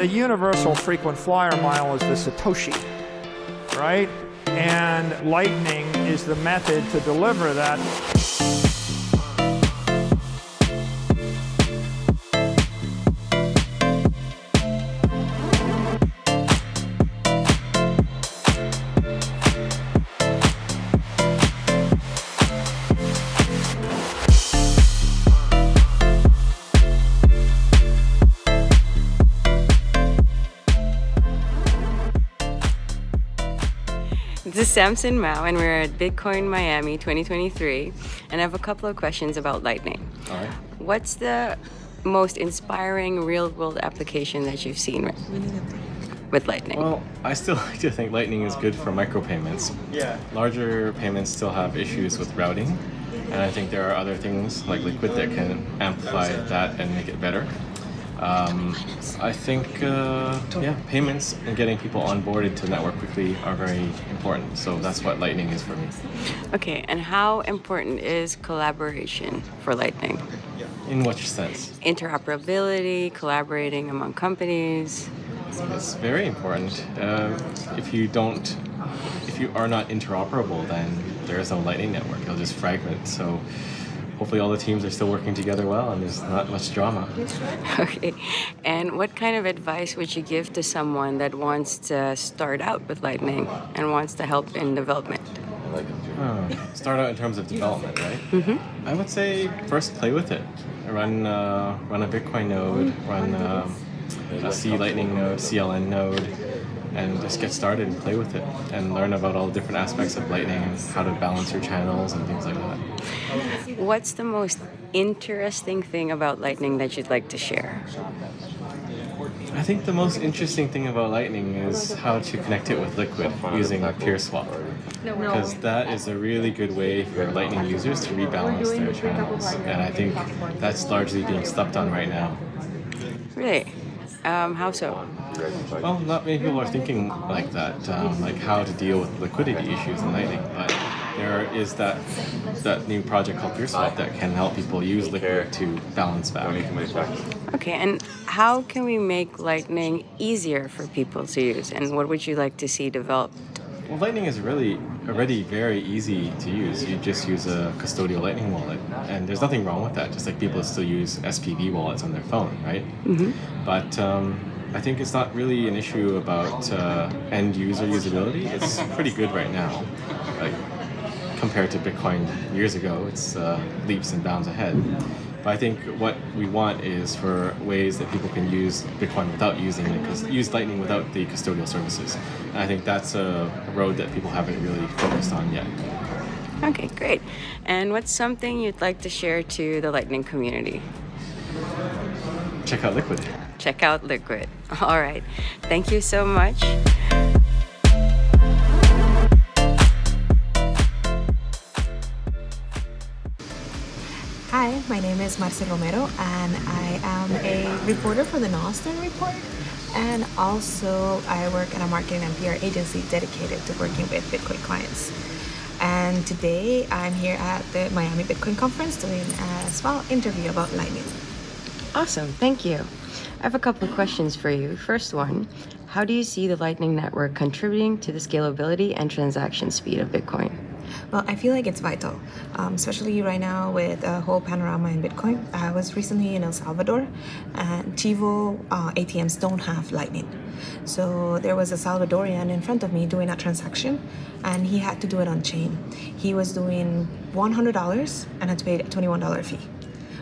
the universal frequent flyer mile is the Satoshi, right? And Lightning is the method to deliver that. This is Samson Mow, and we're at Bitcoin Miami 2023. And I have a couple of questions about Lightning. All right. What's the most inspiring real world application that you've seen with Lightning? Well, I still like to think Lightning is good for micropayments. Yeah. Larger payments still have issues with routing, and I think there are other things like Liquid that can amplify that and make it better. Um, I think, uh, yeah, payments and getting people onboarded to network quickly are very important. So that's what Lightning is for me. Okay, and how important is collaboration for Lightning? In which sense? Interoperability, collaborating among companies. It's very important. Uh, if you don't, if you are not interoperable, then there is no Lightning network. It'll just fragment. So hopefully all the teams are still working together well and there's not much drama. Okay, and what kind of advice would you give to someone that wants to start out with Lightning and wants to help in development? Oh, start out in terms of development, right? Mm-hmm. I would say first play with it. Run, uh, run a Bitcoin node, run um, a C Lightning node, CLN node, and just get started and play with it and learn about all the different aspects of Lightning and how to balance your channels and things like that. What's the most interesting thing about Lightning that you'd like to share? I think the most interesting thing about Lightning is how to connect it with Liquid using PeerSwap. Because that is a really good way for Lightning users to rebalance their channels. And I think that's largely being slept on right now. Really? Um, how so? Well, not many people are thinking like that, um, like how to deal with liquidity issues in Lightning. But there is that that new project called PeerSwap that can help people use Liquid to balance back. Okay, and how can we make Lightning easier for people to use? And what would you like to see developed? Well, Lightning is really already very easy to use. You just use a custodial Lightning wallet, and there's nothing wrong with that. Just like people still use SPV wallets on their phone, right? Mm-hmm. But um, I think it's not really an issue about uh, end user usability. It's pretty good right now. Like compared to Bitcoin years ago, it's uh, leaps and bounds ahead. But I think what we want is for ways that people can use Bitcoin without using it, use Lightning without the custodial services. And I think that's a road that people haven't really focused on yet. Okay, great. And what's something you'd like to share to the Lightning community? Check out Liquid. Check out Liquid. All right. Thank you so much. Hi, my name is Marce Romero, and I am a reporter for the Nostern Report. And also, I work at a marketing and PR agency dedicated to working with Bitcoin clients. And today, I'm here at the Miami Bitcoin Conference doing a small interview about Lightning. Awesome. Thank you. I have a couple of questions for you. First one How do you see the Lightning Network contributing to the scalability and transaction speed of Bitcoin? Well, I feel like it's vital, um, especially right now with the whole panorama in Bitcoin. I was recently in El Salvador, and Chivo uh, ATMs don't have Lightning. So there was a Salvadorian in front of me doing a transaction, and he had to do it on chain. He was doing $100 and had to pay a $21 fee.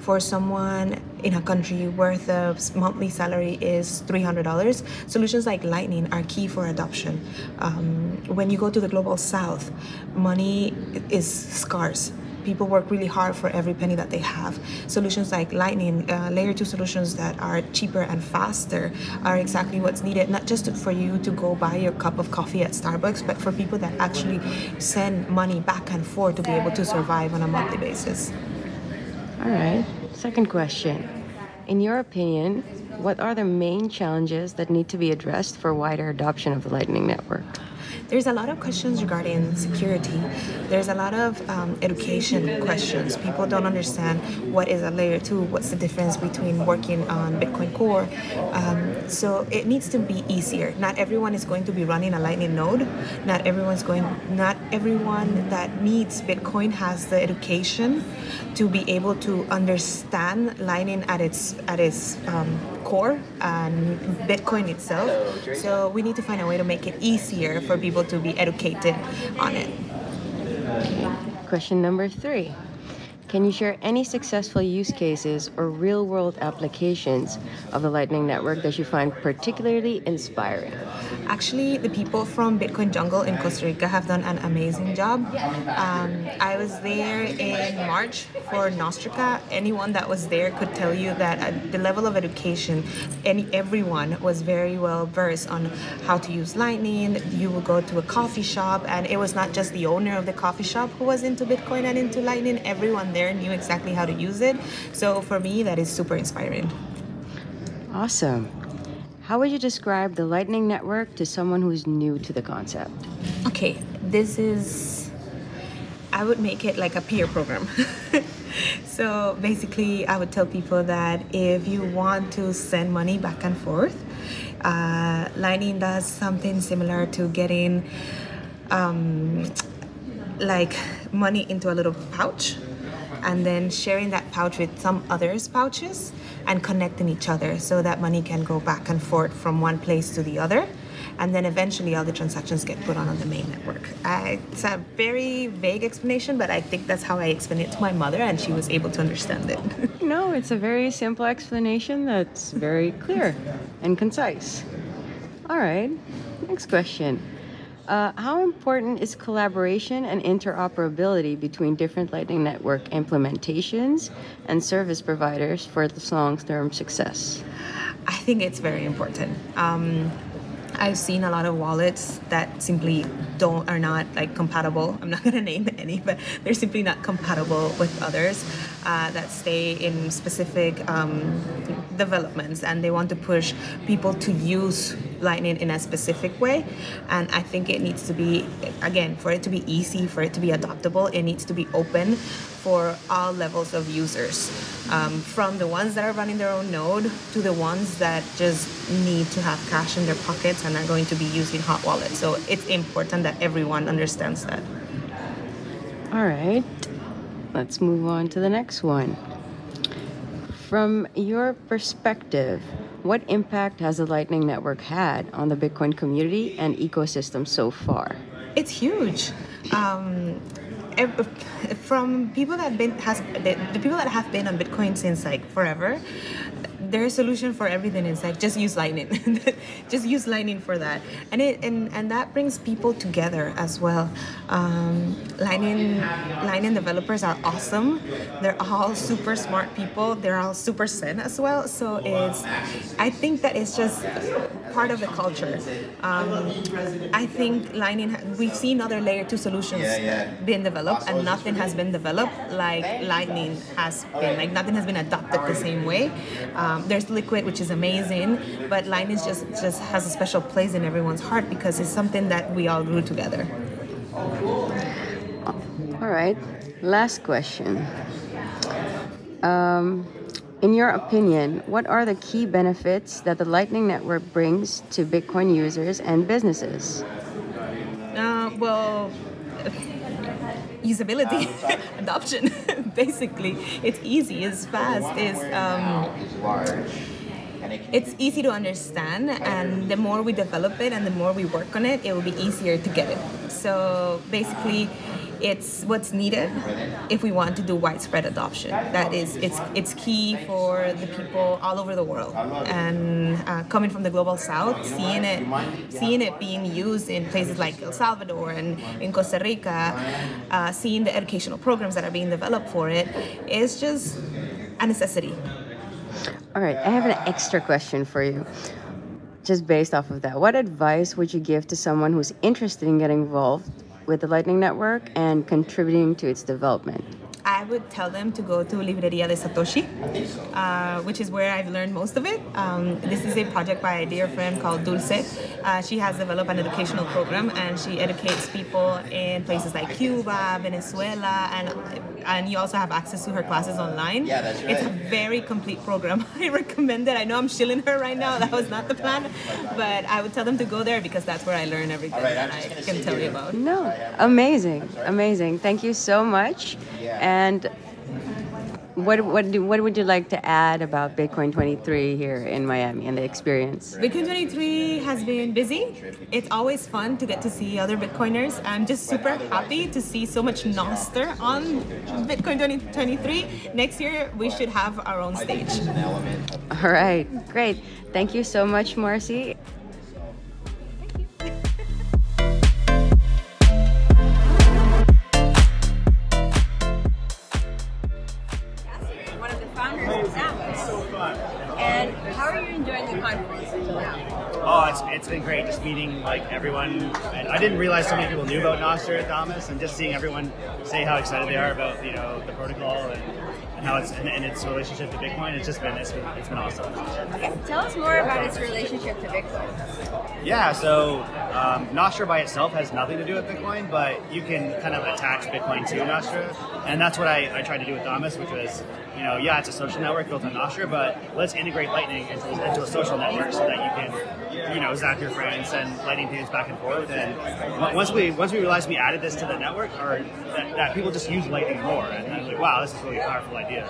For someone in a country where the monthly salary is $300, solutions like Lightning are key for adoption. Um, when you go to the global south, money is scarce. People work really hard for every penny that they have. Solutions like Lightning, uh, layer two solutions that are cheaper and faster, are exactly what's needed, not just for you to go buy your cup of coffee at Starbucks, but for people that actually send money back and forth to be able to survive on a monthly basis. All right. Second question. In your opinion, what are the main challenges that need to be addressed for wider adoption of the Lightning Network? There's a lot of questions regarding security. There's a lot of um, education questions. People don't understand what is a layer two, what's the difference between working on Bitcoin Core. Um, so it needs to be easier. Not everyone is going to be running a Lightning node. Not everyone's going. Not everyone that needs Bitcoin has the education to be able to understand Lightning at its at its um, core and Bitcoin itself. So we need to find a way to make it easier for people to be educated on it. Question number three. Can you share any successful use cases or real world applications of the Lightning Network that you find particularly inspiring? Actually, the people from Bitcoin Jungle in Costa Rica have done an amazing job. Um, I was there in March for Nostrica. Anyone that was there could tell you that at the level of education, any everyone was very well versed on how to use Lightning. You would go to a coffee shop, and it was not just the owner of the coffee shop who was into Bitcoin and into Lightning. Everyone there knew exactly how to use it. So for me, that is super inspiring. Awesome. How would you describe the Lightning Network to someone who's new to the concept? Okay, this is. I would make it like a peer program. so basically, I would tell people that if you want to send money back and forth, uh, Lightning does something similar to getting um, like money into a little pouch and then sharing that pouch with some others' pouches and connecting each other so that money can go back and forth from one place to the other. And then eventually all the transactions get put on, on the main network. I, it's a very vague explanation, but I think that's how I explained it to my mother, and she was able to understand it. no, it's a very simple explanation that's very clear and concise. All right, next question. Uh, how important is collaboration and interoperability between different Lightning Network implementations and service providers for the long-term success? I think it's very important. Um, I've seen a lot of wallets that simply don't are not like compatible. I'm not gonna name any, but they're simply not compatible with others uh, that stay in specific um, developments, and they want to push people to use Lightning in a specific way. And I think it needs to be again for it to be easy, for it to be adoptable, it needs to be open for all levels of users, um, from the ones that are running their own node to the ones that just need to have cash in their pockets and are going to be using hot wallets. So it's important that everyone understands that. All right, let's move on to the next one. From your perspective, what impact has the Lightning Network had on the Bitcoin community and ecosystem so far? It's huge. Um, from people that been has the, the people that have been on Bitcoin since like forever, their solution for everything is like just use lightning. Just use lightning for that. And it and and that brings people together as well. Um, lightning lightning developers are awesome. They're all super smart people. They're all super zen as well. So it's i think that it's just part of the culture. Um, i think lightning we've seen other layer 2 solutions being developed and nothing has been developed like lightning has been. Like nothing has been adopted the same way. Um, um, there's Liquid, which is amazing, but Line is just just has a special place in everyone's heart because it's something that we all grew together. All right, last question. Um, in your opinion, what are the key benefits that the Lightning Network brings to Bitcoin users and businesses? Uh, well, usability, adoption. Basically, it's easy, it's fast, it's um, it's easy to understand, and the more we develop it and the more we work on it, it will be easier to get it. So basically it's what's needed if we want to do widespread adoption. That is, it's it's key for the people all over the world, and uh, coming from the global south, seeing it, seeing it being used in places like El Salvador and in Costa Rica, uh, seeing the educational programs that are being developed for it, is just a necessity. All right, I have an extra question for you just based off of that, what advice would you give to someone who's interested in getting involved with the Lightning Network and contributing to its development? I would tell them to go to Libreria de Satoshi, uh, which is where I've learned most of it. Um, this is a project by a dear friend called Dulce. Uh, she has developed an educational program and she educates people in places like Cuba, Venezuela, and and you also have access to her classes online. Yeah, that's right. It's a very complete program. I recommend it. I know I'm shilling her right now. That was not the plan, but I would tell them to go there because that's where I learn everything All right, I'm that I can tell you here. about. No, amazing, amazing. Thank you so much. Yeah. And what what do, what would you like to add about Bitcoin 23 here in Miami and the experience? Bitcoin 23 has been busy. It's always fun to get to see other Bitcoiners. I'm just super happy to see so much Nostr on Bitcoin 2023. Next year, we should have our own stage. There's an element of All right, great. Thank you so much, Marce. Been great just meeting like everyone. And I didn't realize so many people knew about Nostr at Damus, and just seeing everyone say how excited they are about you know the protocol and, and how it's and, and its relationship to Bitcoin. It's just been it's been, it's been awesome. Okay, tell us more about its relationship to Bitcoin. Yeah, so um, Nostr by itself has nothing to do with Bitcoin, but you can kind of attach Bitcoin to Nostr, and that's what I, I tried to do with Damus, which was, you know, yeah, it's a social network built on Nostr, but let's integrate Lightning into, into a social network so that you can, you know, zap your friends, send Lightning payments back and forth, and once we once we realized we added this to the network, or that, that people just use Lightning more, and I was like, wow, this is a really powerful idea.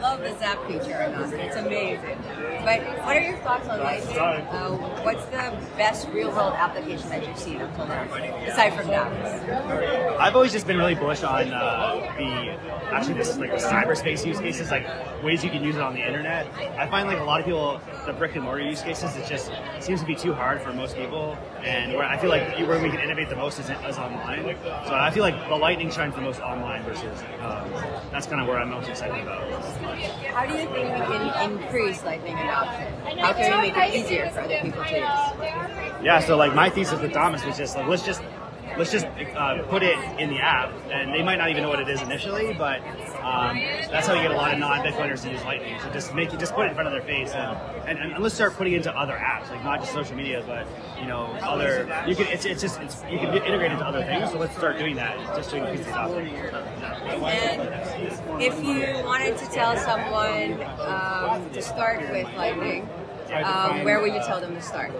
Love the Zap feature. It's amazing. But what are your thoughts on Lightning? Uh, what's the best real-world application that you've seen until now, aside from that? I've always just been really bullish on uh, the actually this like the cyberspace use cases, like ways you can use it on the internet. I find like a lot of people the brick and mortar use cases it just seems to be too hard for most people, and where I feel like where we can innovate the most is, is online. So I feel like the Lightning shines the most online versus um, that's kind of where I'm most excited about. How do you think we can increase Lightning adoption? How can we make it easier for other people to use? Yeah, so like my thesis with Damus was just like let's just let's just uh, put it in the app, and they might not even know what it is initially, but um, that's how you get a lot of non-Bitcoiners to use Lightning. So just make it, just put it in front of their face, and, and, and let's start putting it into other apps, like not just social media, but you know other. You can it's, it's just it's, you can integrate into other things. So let's start doing that, just to increase the adoption. And if you wanted to tell someone um, to start with Lightning, um, where would you tell them to start?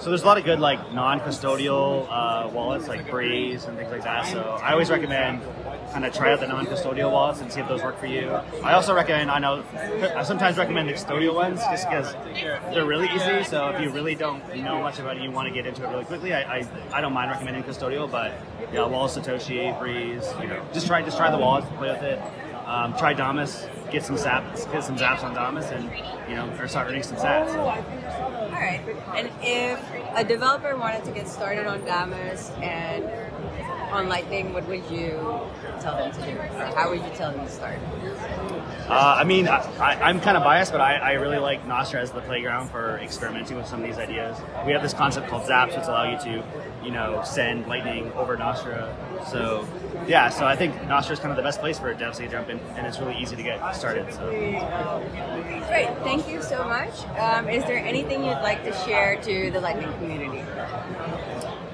So there's a lot of good like non-custodial uh, wallets like Breeze and things like that. So I always recommend kind of try out the non-custodial wallets and see if those work for you. I also recommend I know I sometimes recommend the custodial ones just because they're really easy. So if you really don't know much about it, you want to get into it really quickly. I, I, I don't mind recommending custodial, but yeah, Wallet Satoshi, Breeze, you know, just try just try the wallets, play with it. Um, try Damus, get some zaps, get some zaps on Damus, and you know, or start earning some sats. All right. And if a developer wanted to get started on Damus and on Lightning, what would you tell them to do? Or how would you tell them to start? Uh, I mean, I, I'm kind of biased, but I, I really like Nostr as the playground for experimenting with some of these ideas. We have this concept called Zaps, which allow you to, you know, send Lightning over Nostr. So, yeah, so I think Nostr is kind of the best place for a devs to jump in, and it's really easy to get started. So, Great. Thank you so much. Um, is there anything you'd like to share to the Lightning community?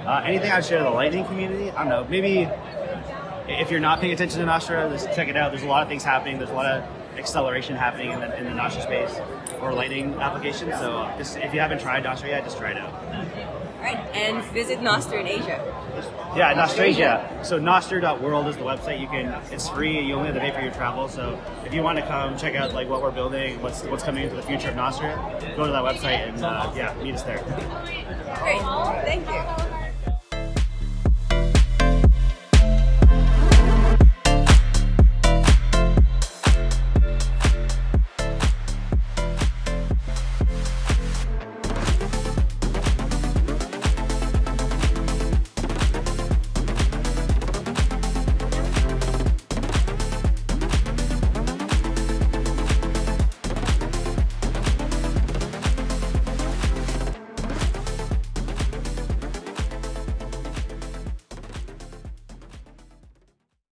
uh, anything I'd share to the Lightning community? I don't know, maybe if you're not paying attention to Nostr, just check it out. There's a lot of things happening. There's a lot of acceleration happening in the, in the Nostr space or lighting applications. So, just if you haven't tried Nostr yet, just try it out. All right. And visit Nostr in Asia. Yeah, Nostrasia. So Nostr.world is the website. You can it's free. You only have to pay for your travel. So if you want to come check out like what we're building, what's what's coming into the future of Nostr, go to that website and uh, yeah, meet us there. Great. Thank you.